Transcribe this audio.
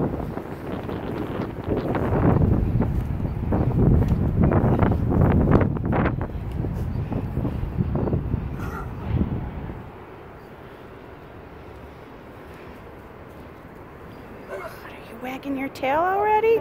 Are you wagging your tail already?